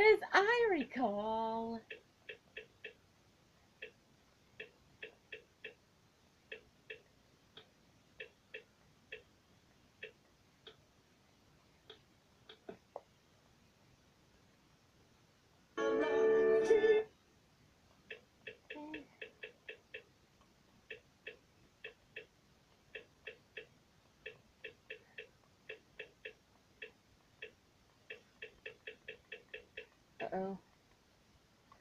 as I recall, Uh-oh.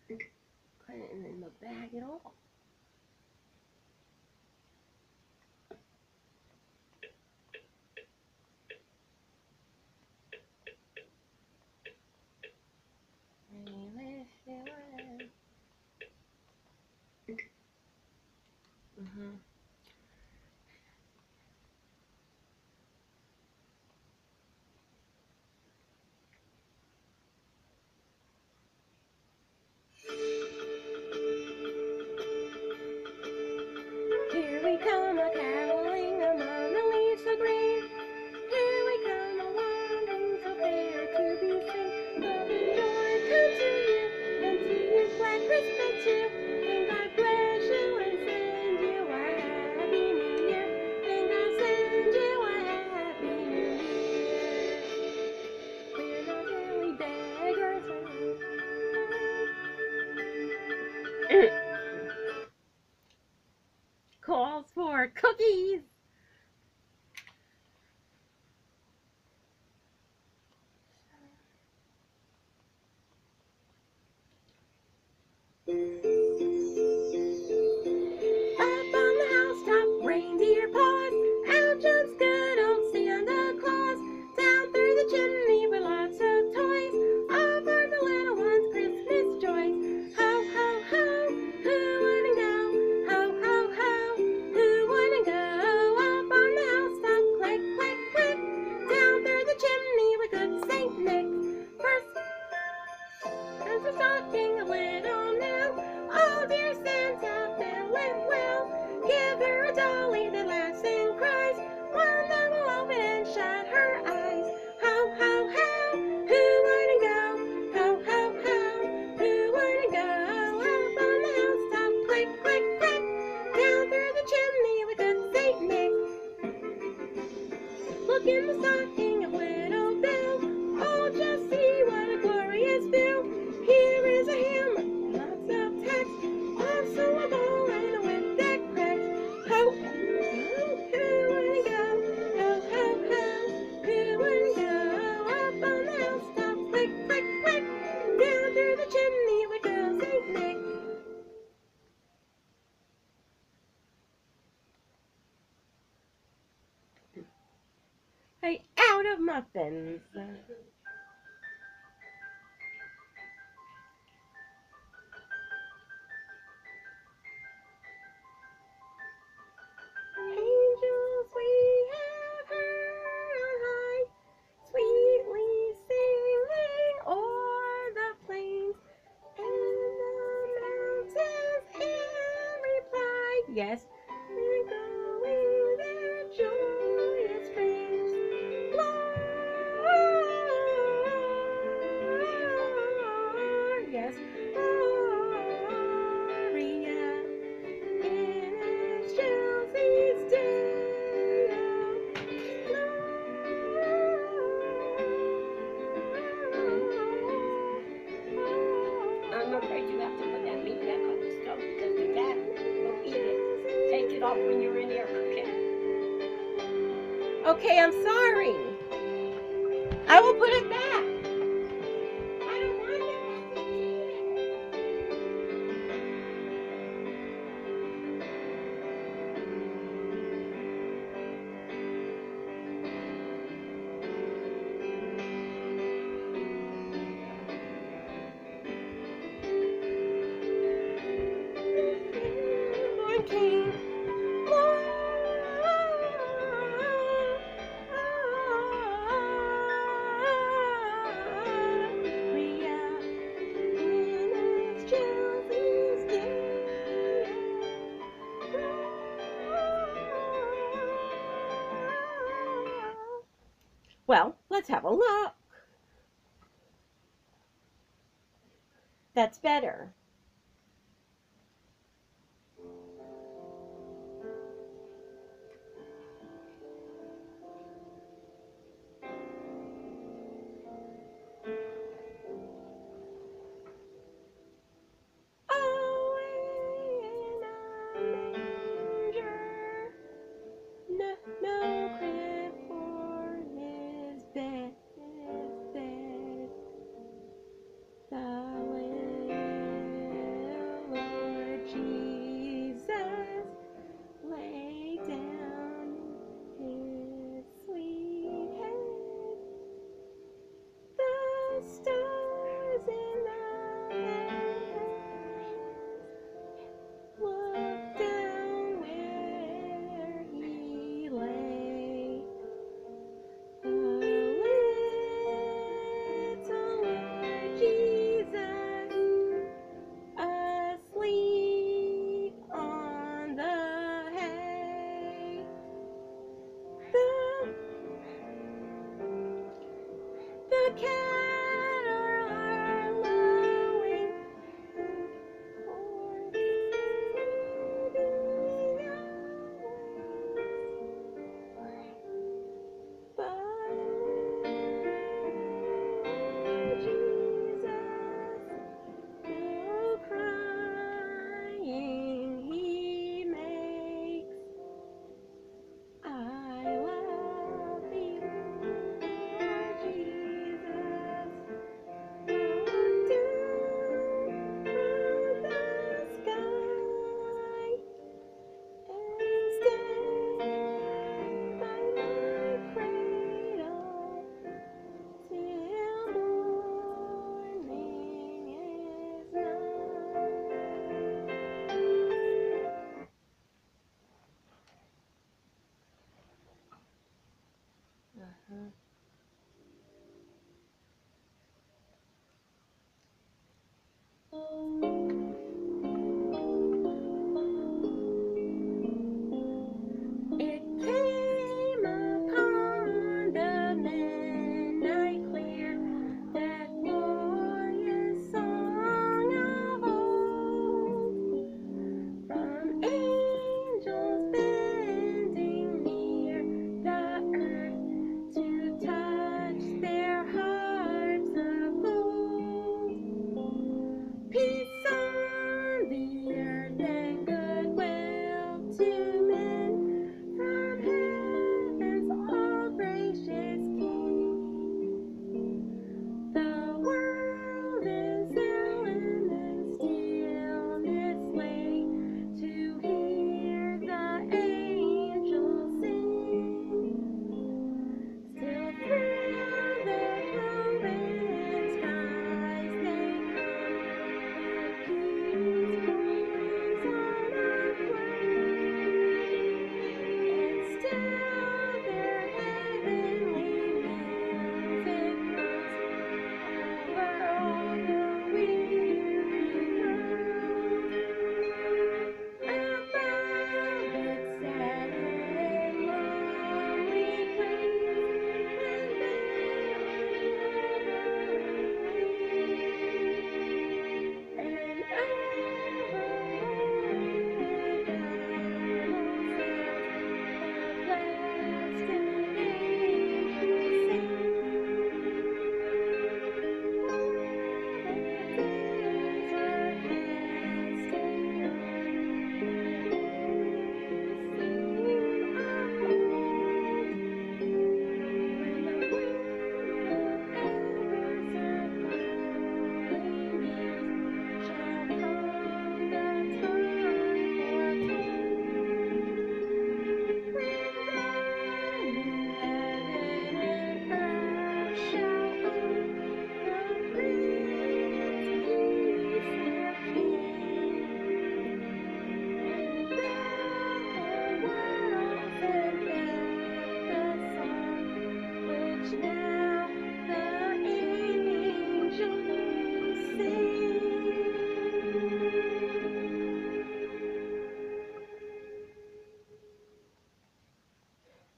Put it in the bag at all. nothing when of muffins. when you're in Okay, I'm sorry. I will put it back. Okay. A look. That's better.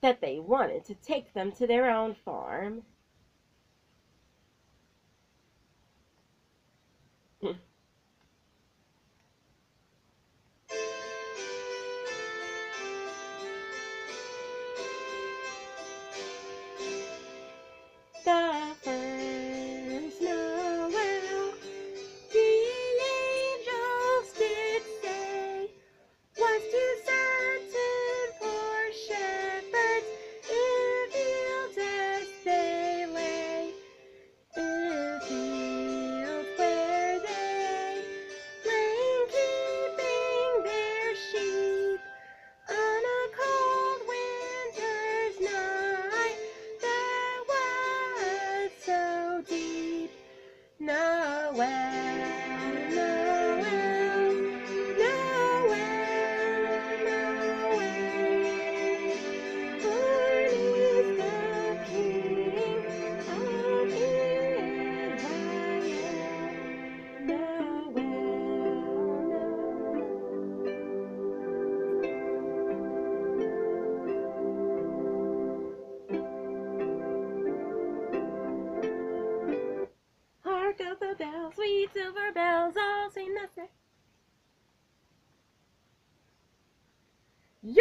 That they wanted to take them to their own farm.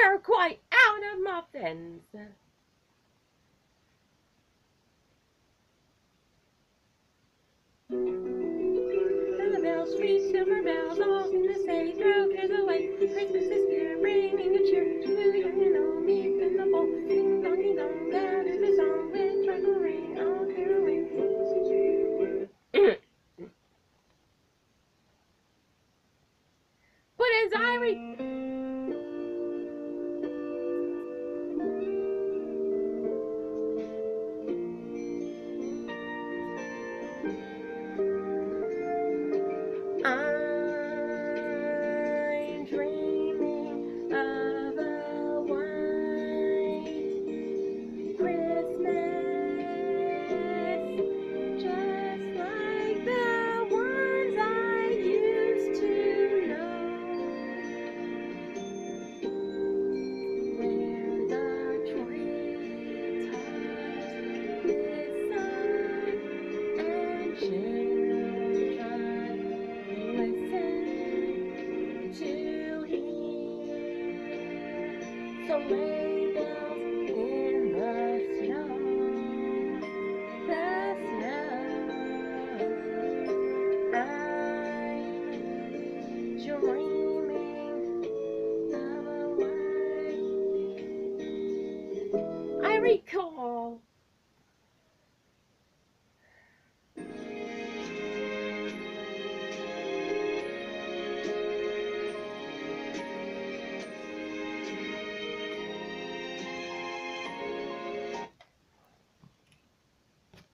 You're quite out of muffins. And the bells, sweet silver bells, all seem to say, throw cares away. Christmas is here, bringing good cheer to young and old, meek and the bold. Ding dong, ding dong, that is a song with joyful I recall